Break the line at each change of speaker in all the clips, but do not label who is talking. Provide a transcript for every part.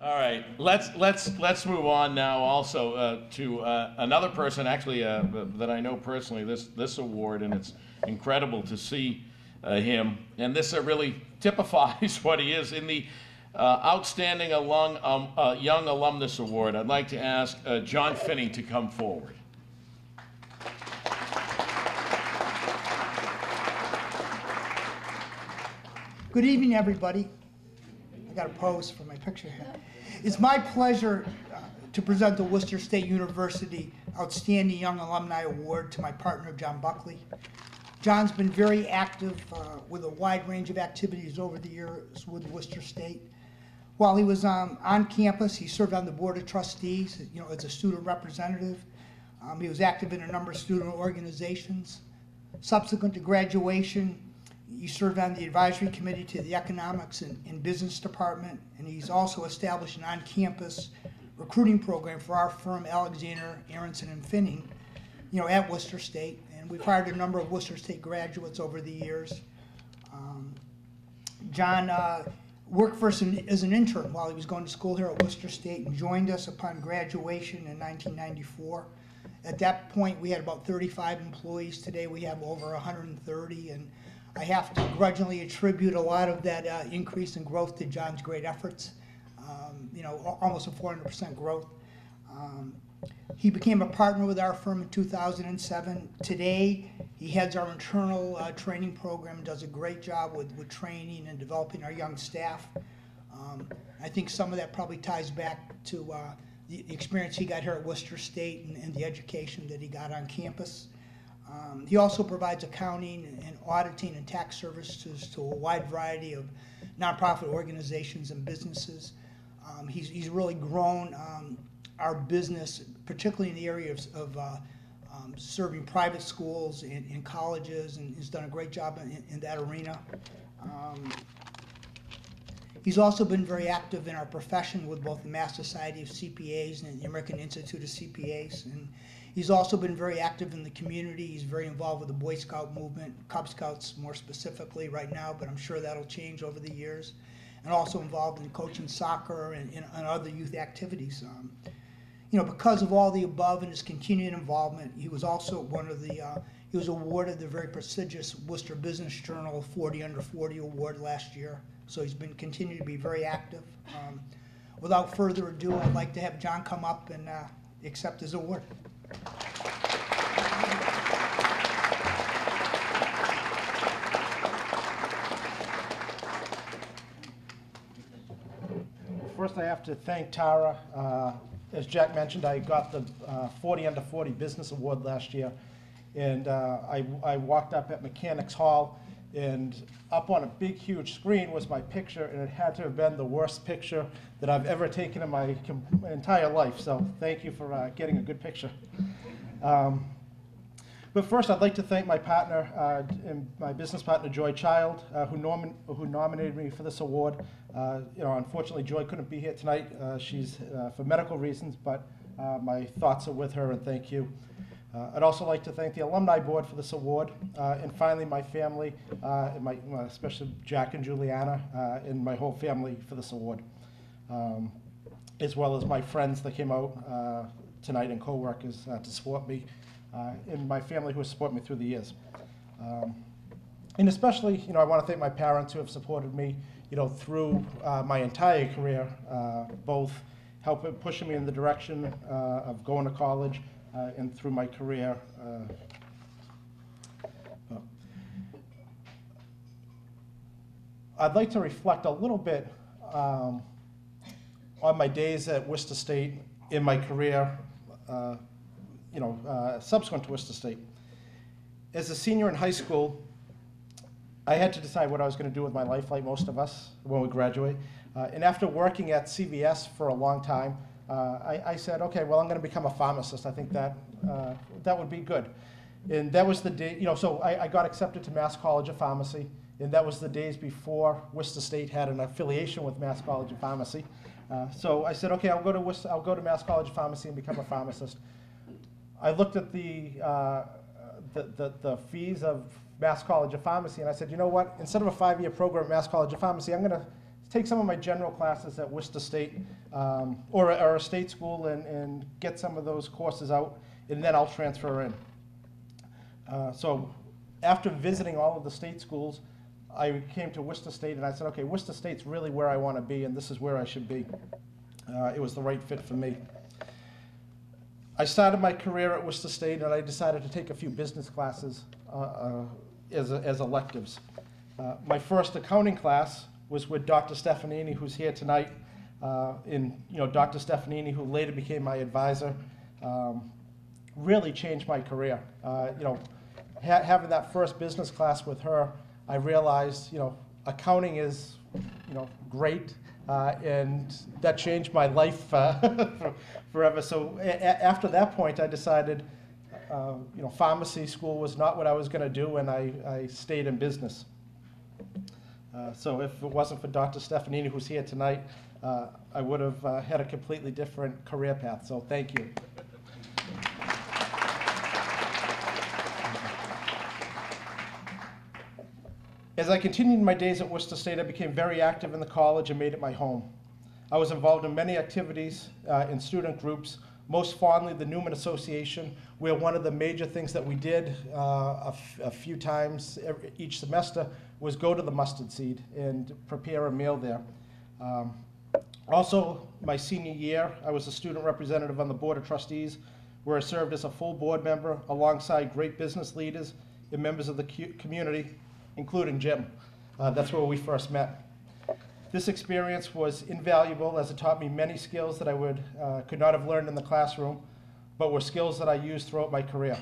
All right, let's, let's, let's move on now also uh, to uh, another person, actually, uh, that I know personally, this, this award, and it's incredible to see uh, him. And this uh, really typifies what he is. In the uh, Outstanding alum, um, Young Alumnus Award, I'd like to ask John Finning to come forward.
Good evening, everybody. Got a pose for my picture here. It's my pleasure uh, to present the Worcester State University Outstanding Young Alumni Award to my partner, John Buckley. John's been very active uh, with a wide range of activities over the years with Worcester State. While he was um, on campus, he served on the Board of Trustees, you know, as a student representative. Um, He was active in a number of student organizations. Subsequent to graduation, he served on the advisory committee to the Economics and, and Business Department, and he's also established an on-campus recruiting program for our firm, Alexander, Aronson, and Finning, you know, at Worcester State. And we've hired a number of Worcester State graduates over the years. Um, John uh, worked for us in- as an intern while he was going to school here at Worcester State and joined us upon graduation in 1994. At that point, we had about 35 employees. Today, we have over 130, and I have to grudgingly attribute a lot of that uh, increase in growth to John's great efforts. Um, You know, al- almost a 400% growth. Um, He became a partner with our firm in 2007. Today, he heads our internal uh, training program, does a great job with, with training and developing our young staff. Um, I think some of that probably ties back to uh, the experience he got here at Worcester State and, and the education that he got on campus. Um, He also provides accounting and auditing and tax services to a wide variety of nonprofit organizations and businesses. Um, He's, he's really grown um, our business, particularly in the area of, of uh, um, serving private schools and, and colleges, and he's done a great job in, in that arena. Um, He's also been very active in our profession with both the Mass Society of CPAs and the American Institute of CPAs. And he's also been very active in the community. He's very involved with the Boy Scout movement, Cub Scouts more specifically right now, but I'm sure that'll change over the years. And also involved in coaching soccer and, and, and other youth activities. Um, you know, because of all the above and his continued involvement, he was also one of the, uh, he was awarded the very prestigious Worcester Business Journal 40 Under 40 Award last year. So he's been continuing to be very active. Um, without further ado, I'd like to have John come up and uh, accept his award.
First, I have to thank Tara. Uh, As Jack mentioned, I got the uh, 40 Under 40 Business Award last year. And uh, I I walked up at Mechanics Hall, and up on a big, huge screen was my picture, and it had to have been the worst picture that I've ever taken in my entire life. So thank you for uh, getting a good picture. Um, but first, I'd like to thank my partner, uh, and my business partner, Joy Child, uh, who, nomin- who nominated me for this award. Uh, you know, unfortunately, Joy couldn't be here tonight. Uh, she's uh, for medical reasons, but my thoughts are with her, and thank you. Uh, I'd also like to thank the alumni board for this award, uh, and finally my family, uh, and my, especially Jack and Juliana, uh, and my whole family for this award, um, as well as my friends that came out uh, tonight and coworkers uh, to support me, and my family who has supported me through the years. Um, and especially, you know, I want to thank my parents who have supported me, you know, through my entire career, both helping pushing me in the direction of going to college and through my career. Uh, uh, I'd like to reflect a little bit um, on my days at Worcester State in my career, uh, you know, uh, subsequent to Worcester State. As a senior in high school, I had to decide what I was going to do with my life, like most of us, when we graduate. Uh, and after working at CVS for a long time, uh, I, I said, okay, well, I'm going to become a pharmacist. I think that uh, that would be good. And that was the day, you know, so I, I got accepted to Mass College of Pharmacy, and that was the days before Worcester State had an affiliation with Mass College of Pharmacy. Uh, so I said, okay, I'll go to Worcester, I'll go to Mass College of Pharmacy and become a pharmacist. I looked at the, uh, the, the, the fees of Mass College of Pharmacy, and I said, you know what? Instead of a five-year program at Mass College of Pharmacy, I'm going to take some of my general classes at Worcester State um, or, or a state school and, and get some of those courses out, and then I'll transfer in. Uh, so after visiting all of the state schools, I came to Worcester State and I said, okay, Worcester State's really where I want to be, and this is where I should be. Uh, it was the right fit for me. I started my career at Worcester State and I decided to take a few business classes uh, uh, as, as electives. Uh, my first accounting class was with Dr. Stefanini, who's here tonight, uh, in you know Dr. Stefanini, who later became my advisor. Um, really changed my career. Uh, you know, ha- having that first business class with her, I realized you know accounting is you know great, uh, and that changed my life uh, forever. So after that point, I decided. Uh, you know, pharmacy school was not what I was going to do, and I, I stayed in business. Uh, so if it wasn't for Dr. Stefanini, who's here tonight, uh, I would have uh, had a completely different career path. So thank you. As I continued my days at Worcester State, I became very active in the college and made it my home. I was involved in many activities uh, in student groups, most fondly the Newman Association, where one of the major things that we did uh, a, few times every, each semester was go to the mustard seed and prepare a meal there. Um, also, my senior year, I was a student representative on the Board of Trustees, where I served as a full board member alongside great business leaders and members of the community, including Jim. Uh, that's where we first met. This experience was invaluable as it taught me many skills that I would, uh, could not have learned in the classroom, but were skills that I used throughout my career.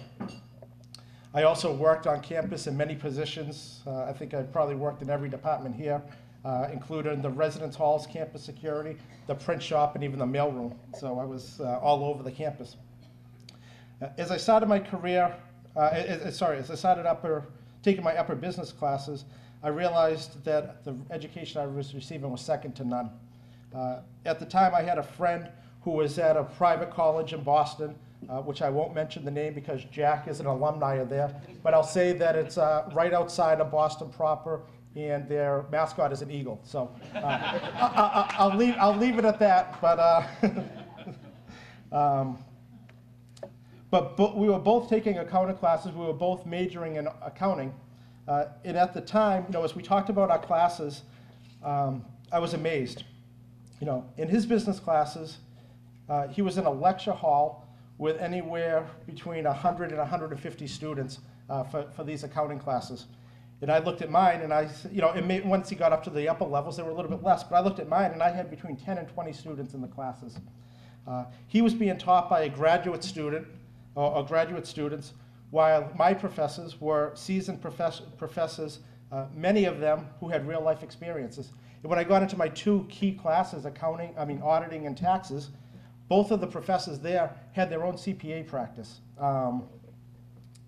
I also worked on campus in many positions. Uh, I think I probably worked in every department here, uh, including the residence halls, campus security, the print shop, and even the mailroom. So I was uh, all over the campus. Uh, As I started my career, uh, as- sorry, as I started upper, taking my upper business classes, I realized that the education I was receiving was second to none. Uh, At the time, I had a friend who was at a private college in Boston, uh, which I won't mention the name because Jack is an alumni of there, but I'll say that it's uh, right outside of Boston proper, and their mascot is an eagle. So uh, I- I- I'll leave, I'll leave it at that, but uh, um, but, but we were both taking accounting classes. We were both majoring in accounting. Uh, and at the time, you know, as we talked about our classes, um, I was amazed. You know, in his business classes, uh, he was in a lecture hall with anywhere between 100 and 150 students uh, for, for these accounting classes. And I looked at mine, and I, you know, once he got up to the upper levels, they were a little bit less. But I looked at mine, and I had between 10 and 20 students in the classes. Uh, he was being taught by a graduate student or, or graduate students, while my professors were seasoned profess- professors, uh, many of them who had real life experiences. And when I got into my two key classes, accounting, I mean auditing and taxes, both of the professors there had their own CPA practice. Um,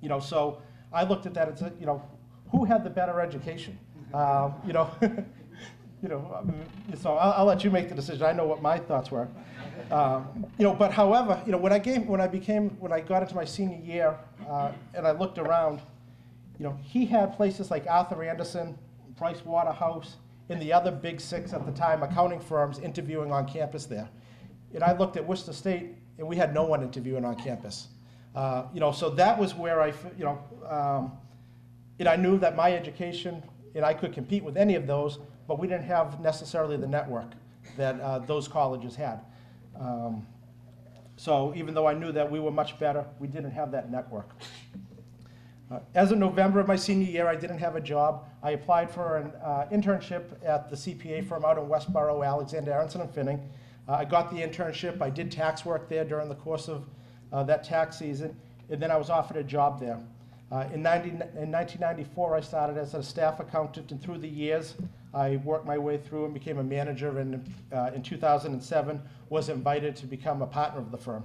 you know, so I looked at that and said, you know, who had the better education? Um, you know, you know, um, so I'll, I'll let you make the decision. I know what my thoughts were. Um, you know, but however, you know, when I came, when I became, when I got into my senior year, uh, and I looked around, you know, he had places like Arthur Andersen, Price Waterhouse, and the other big six at the time accounting firms interviewing on campus there. And I looked at Worcester State, and we had no one interviewing on campus. Uh, you know, so that was where I, you know, um, and I knew that my education, and I could compete with any of those, but we didn't have necessarily the network that uh, those colleges had. Um, so even though I knew that we were much better, we didn't have that network. Uh, As of November of my senior year, I didn't have a job. I applied for an uh, internship at the CPA firm out in Westboro, Alexander Aronson and Finning. Uh, I got the internship. I did tax work there during the course of uh, that tax season, and then I was offered a job there. Uh, In 90 in 1994, I started as a staff accountant, and through the years, I worked my way through and became a manager, and uh, in 2007, was invited to become a partner of the firm.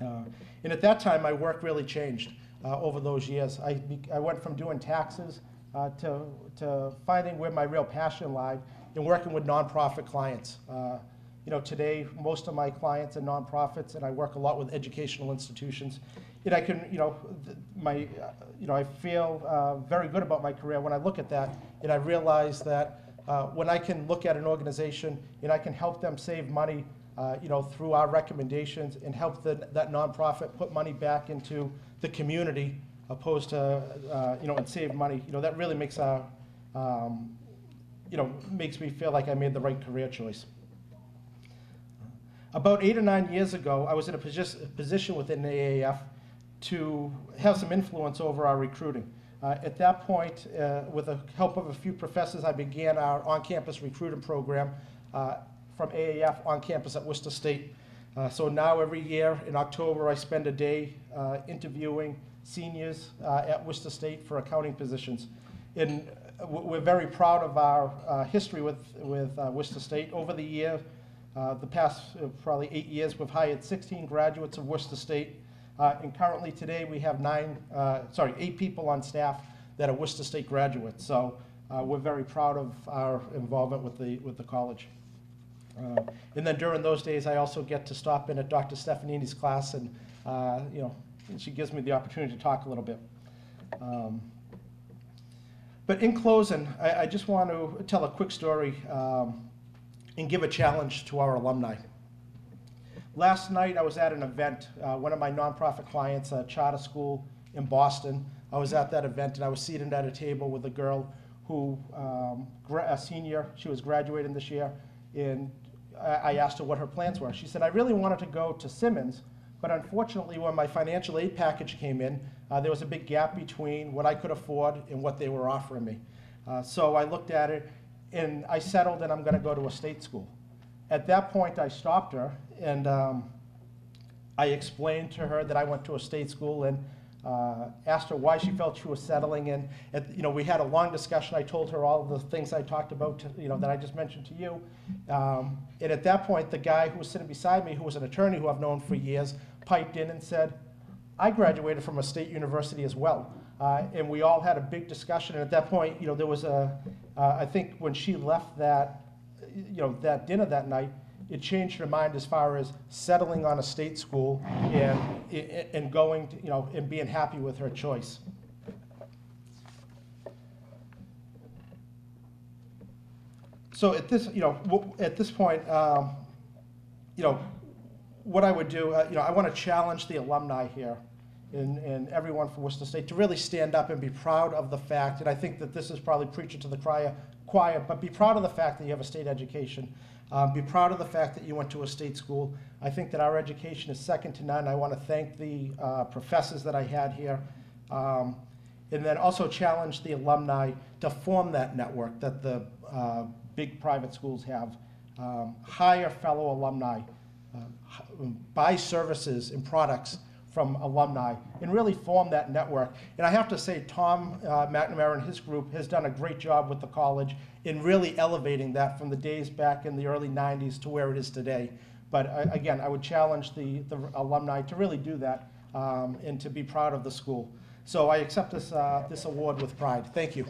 Uh, And at that time, my work really changed uh, over those years. I, I went from doing taxes uh, to, to finding where my real passion lied in working with nonprofit clients. Uh, You know, today, most of my clients are nonprofits, and I work a lot with educational institutions. I can, you know, my, uh, you know, I feel uh, very good about my career when I look at that, and I realize that uh, when I can look at an organization and I can help them save money, uh, you know, through our recommendations and help the, that nonprofit put money back into the community opposed to, uh, you know, and save money, you know, that really makes our, um, you know, makes me feel like I made the right career choice. About eight or nine years ago, I was in a posi- position within the AAF to have some influence over our recruiting. Uh, at that point, uh, with the help of a few professors, I began our on-campus recruiting program uh, from AAF on campus at Worcester State. Uh, so now every year in October, I spend a day uh, interviewing seniors uh, at Worcester State for accounting positions. And we're very proud of our history with, with Worcester State. Over the year, the past probably eight years, we've hired 16 graduates of Worcester State. Uh, and currently today, we have nine, uh, sorry, eight people on staff that are Worcester State graduates. So uh, we're very proud of our involvement with the, with the college. Uh, And then during those days, I also get to stop in at Dr. Stefanini's class, and, uh, you know, she gives me the opportunity to talk a little bit. Um, But in closing, I, I just want to tell a quick story um, and give a challenge to our alumni. Last night, I was at an event, uh, one of my nonprofit clients, a charter school in Boston. I was at that event, and I was seated at a table with a girl who, um, a senior, she was graduating this year, and I I asked her what her plans were. She said, I really wanted to go to Simmons, but unfortunately, when my financial aid package came in, uh, there was a big gap between what I could afford and what they were offering me. Uh, so I looked at it, and I settled, and I'm going to go to a state school. At that point, I stopped her, and um, I explained to her that I went to a state school and uh, asked her why she felt she was settling in. At, you know, we had a long discussion. I told her all the things I talked about, to, you know, that I just mentioned to you. Um, and at that point, the guy who was sitting beside me, who was an attorney who I've known for years, piped in and said, I graduated from a state university as well. Uh, and we all had a big discussion. And at that point, you know, there was a, uh, I think when she left that, you know, that dinner that night, it changed her mind as far as settling on a state school and, and going, to, you know, and being happy with her choice. So at this, you know, at this point, um, you know, what I would do, uh, you know, I want to challenge the alumni here and, and everyone from Worcester State to really stand up and be proud of the fact, and I think that this is probably preaching to the choir, choir but be proud of the fact that you have a state education. Um, be proud of the fact that you went to a state school. I think that our education is second to none. I want to thank the uh, professors that I had here. Um, and then also challenge the alumni to form that network that the uh, big private schools have. Um, hire fellow alumni, uh, buy services and products from alumni, and really form that network. And I have to say, Tom uh, McNamara and his group has done a great job with the college in really elevating that from the days back in the early 90s to where it is today. But uh, again, I would challenge the, the alumni to really do that um, and to be proud of the school. So I accept this, uh, this award with pride. Thank you.